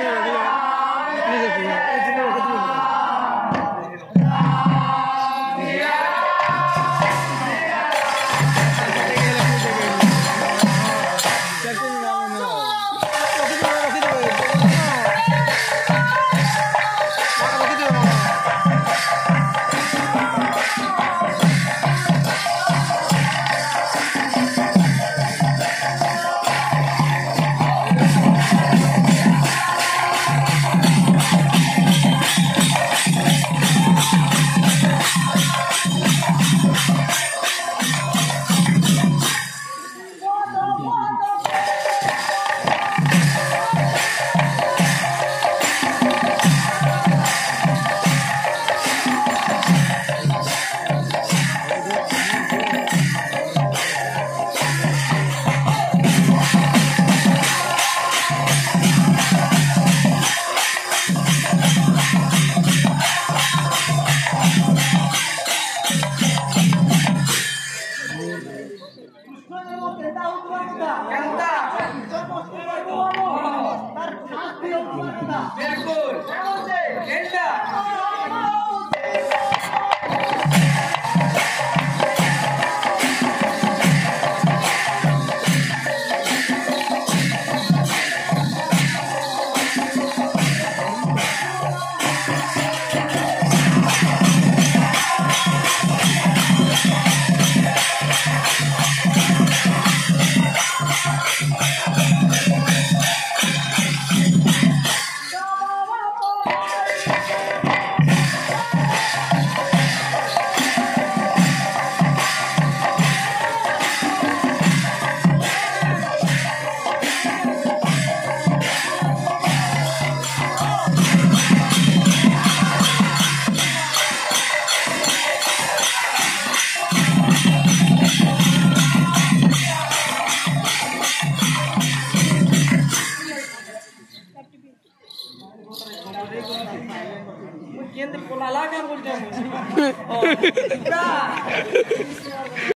here. দেখুন केंद्र को लाला का बोलते हैं।